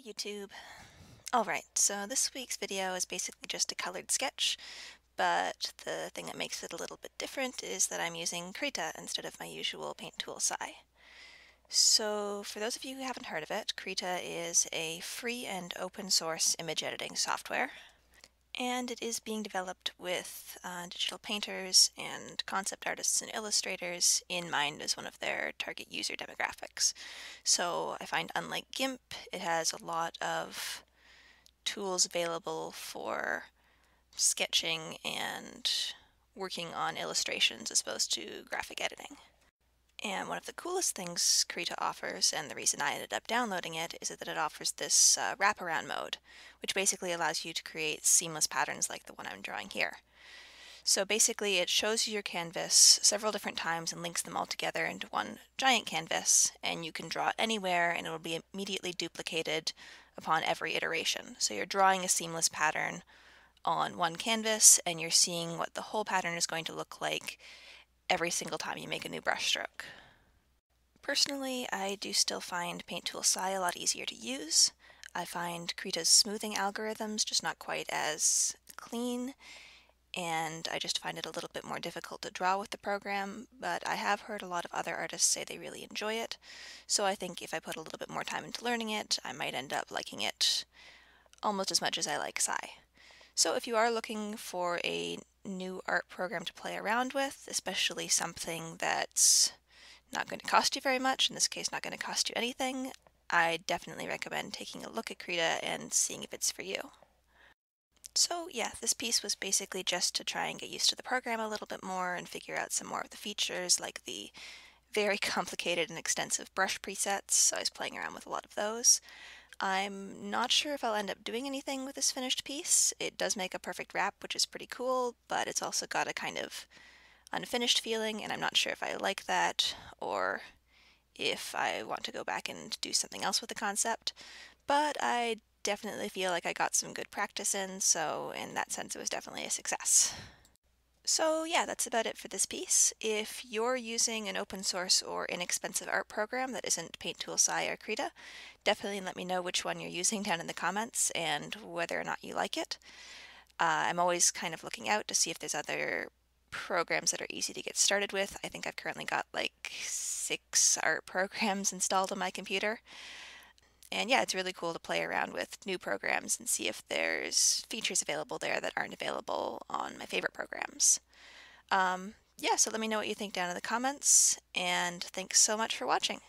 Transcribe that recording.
YouTube. Alright, so this week's video is basically just a colored sketch, but the thing that makes it a little bit different is that I'm using Krita instead of my usual paint tool Sai. So for those of you who haven't heard of it, Krita is a free and open source image editing software and it is being developed with uh, digital painters and concept artists and illustrators in mind as one of their target user demographics. So I find unlike GIMP, it has a lot of tools available for sketching and working on illustrations as opposed to graphic editing. And one of the coolest things Krita offers, and the reason I ended up downloading it, is that it offers this uh, wraparound mode, which basically allows you to create seamless patterns like the one I'm drawing here. So basically it shows you your canvas several different times and links them all together into one giant canvas, and you can draw anywhere and it will be immediately duplicated upon every iteration. So you're drawing a seamless pattern on one canvas and you're seeing what the whole pattern is going to look like every single time you make a new brush stroke. Personally, I do still find Paint Tool Sai a lot easier to use. I find Krita's smoothing algorithms just not quite as clean, and I just find it a little bit more difficult to draw with the program, but I have heard a lot of other artists say they really enjoy it, so I think if I put a little bit more time into learning it, I might end up liking it almost as much as I like Sai. So if you are looking for a new art program to play around with, especially something that's not going to cost you very much, in this case not going to cost you anything, I definitely recommend taking a look at Krita and seeing if it's for you. So yeah, this piece was basically just to try and get used to the program a little bit more and figure out some more of the features like the very complicated and extensive brush presets, so I was playing around with a lot of those. I'm not sure if I'll end up doing anything with this finished piece. It does make a perfect wrap, which is pretty cool, but it's also got a kind of unfinished feeling, and I'm not sure if I like that or if I want to go back and do something else with the concept. But I definitely feel like I got some good practice in, so in that sense it was definitely a success. So yeah, that's about it for this piece. If you're using an open source or inexpensive art program that isn't Paint Tool Sai or Krita, definitely let me know which one you're using down in the comments and whether or not you like it. Uh, I'm always kind of looking out to see if there's other programs that are easy to get started with. I think I've currently got like six art programs installed on my computer. And yeah, it's really cool to play around with new programs and see if there's features available there that aren't available on my favorite programs. Um, yeah, so let me know what you think down in the comments, and thanks so much for watching.